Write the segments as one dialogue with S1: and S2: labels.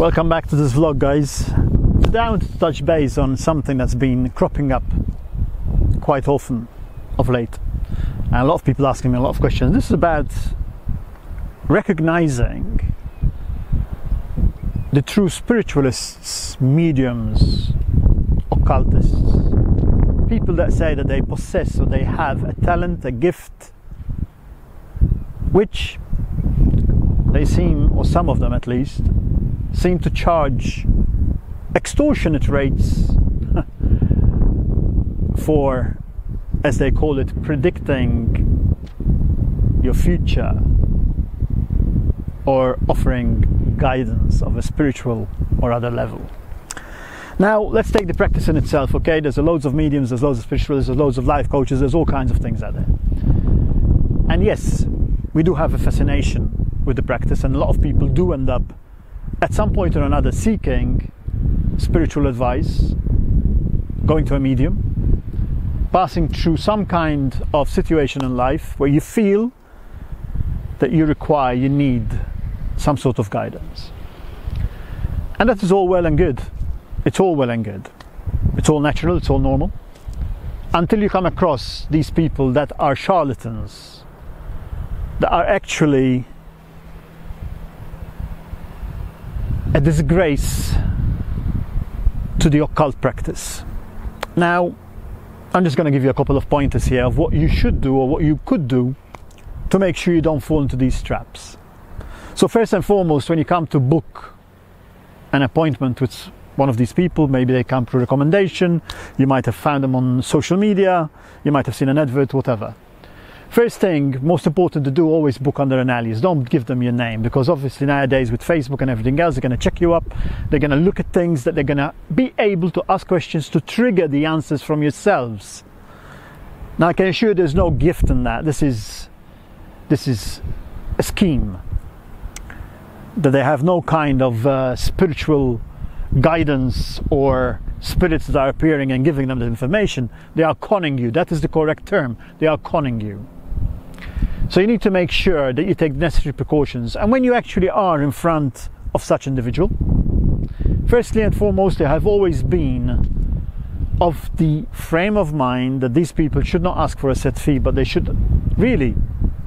S1: Welcome back to this vlog guys. Today I want to touch base on something that's been cropping up quite often of late. And a lot of people asking me a lot of questions. This is about recognizing the true spiritualists, mediums, occultists, people that say that they possess or they have a talent, a gift, which they seem, or some of them at least, seem to charge extortionate rates for, as they call it, predicting your future or offering guidance of a spiritual or other level. Now, let's take the practice in itself, okay? There's loads of mediums, there's loads of spiritualists, there's loads of life coaches, there's all kinds of things out there. And yes, we do have a fascination with the practice, and a lot of people do end up at some point or another seeking spiritual advice, going to a medium, passing through some kind of situation in life where you feel that you require, you need some sort of guidance. And that is all well and good. It's all well and good. It's all natural, it's all normal. Until you come across these people that are charlatans, that are actually a disgrace to the occult practice. Now, I'm just going to give you a couple of pointers here of what you should do or what you could do to make sure you don't fall into these traps. So, first and foremost, when you come to book an appointment with one of these people, maybe they come through recommendation, you might have found them on social media, you might have seen an advert, whatever. First thing, most important to do, always book under an alias. Don't give them your name because obviously nowadays with Facebook and everything else, they're going to check you up. They're going to look at things that they're going to be able to ask questions to trigger the answers from yourselves. Now I can assure you there's no gift in that. This is this is a scheme that they have no kind of uh, spiritual guidance or spirits that are appearing and giving them the information. They are conning you. That is the correct term. They are conning you. So you need to make sure that you take necessary precautions. And when you actually are in front of such individual, firstly and foremostly, I have always been of the frame of mind that these people should not ask for a set fee, but they should really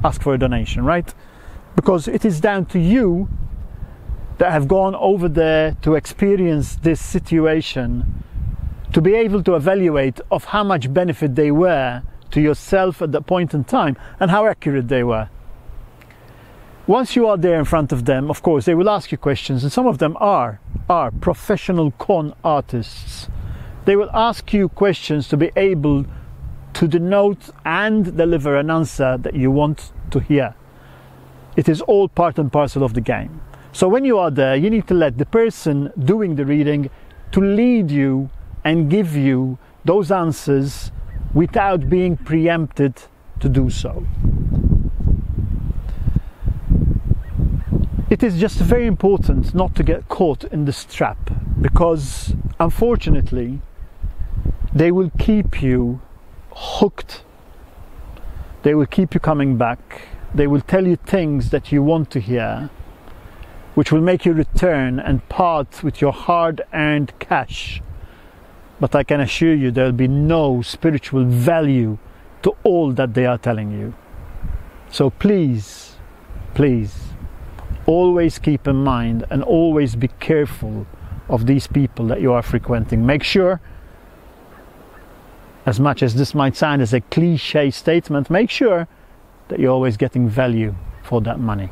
S1: ask for a donation, right? Because it is down to you that have gone over there to experience this situation to be able to evaluate of how much benefit they were to yourself at that point in time and how accurate they were. Once you are there in front of them, of course, they will ask you questions, and some of them are are professional con artists. They will ask you questions to be able to denote and deliver an answer that you want to hear. It is all part and parcel of the game. So when you are there, you need to let the person doing the reading to lead you and give you those answers without being preempted to do so. It is just very important not to get caught in this trap because unfortunately they will keep you hooked. They will keep you coming back. They will tell you things that you want to hear, which will make you return and part with your hard earned cash but I can assure you there'll be no spiritual value to all that they are telling you. So please, please, always keep in mind and always be careful of these people that you are frequenting. Make sure, as much as this might sound as a cliche statement, make sure that you're always getting value for that money.